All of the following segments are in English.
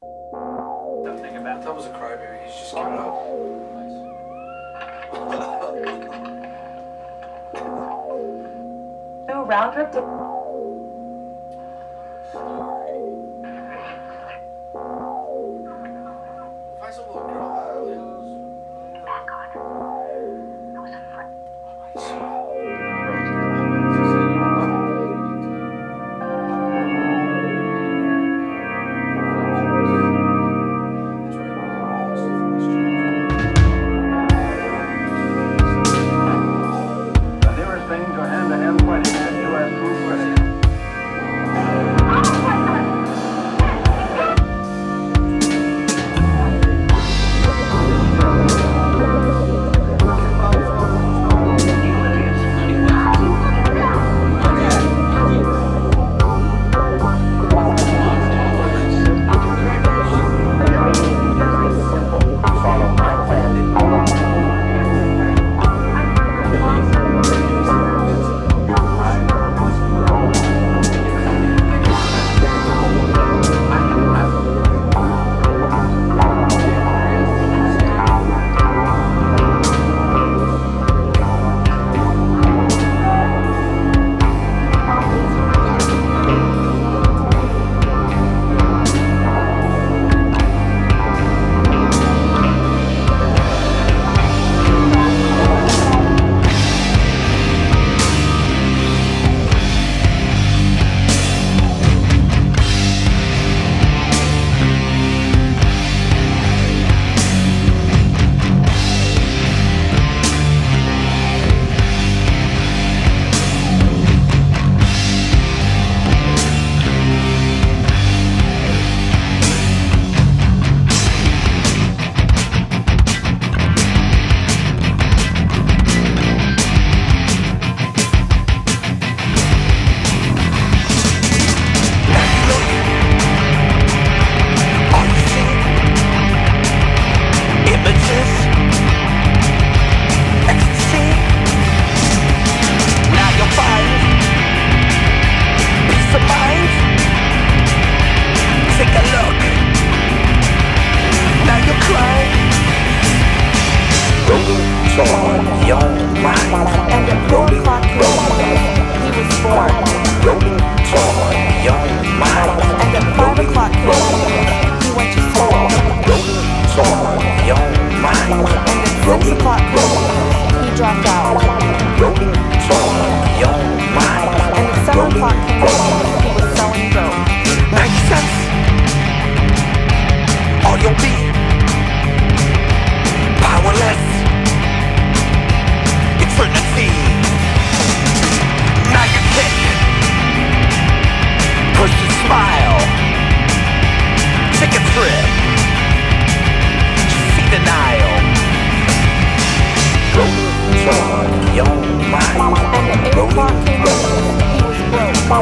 Something about That was a crybaby. He's just giving up. New round trip on your mind. And at 4 o'clock he was born. Rolling at 5 o'clock p.m., he went to school. Rolling on your mind. And at 6 o'clock he dropped out.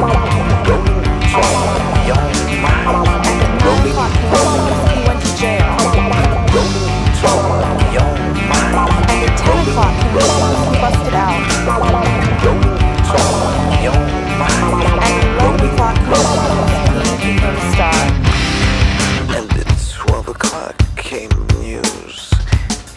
Was broke. Go on your mind. And at 9 o'clock he went to jail. At 10 o'clock he busted out. At 11 o'clock he star. And at 12 o'clock came news.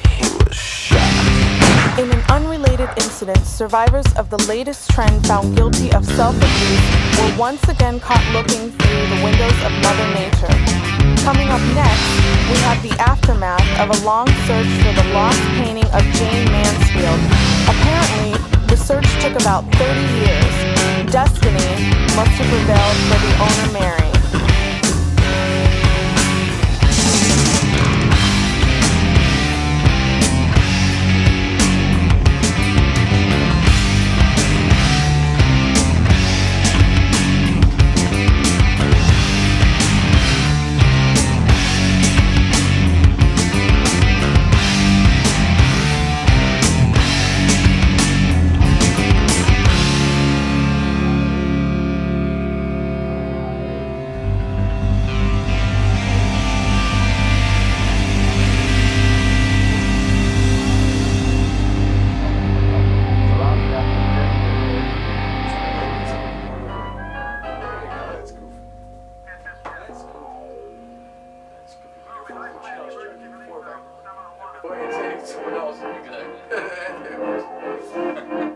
He was shot. In an unrelated incident, survivors of the latest trend found guilty of self-abuse were once again caught looking through the windows of Mother Nature. Coming up next, we have the aftermath of a long search for the lost painting of Jayne Mansfield. Apparently, the search took about 30 years. Destiny must have prevailed for the owner Ahead and to someone else. It works.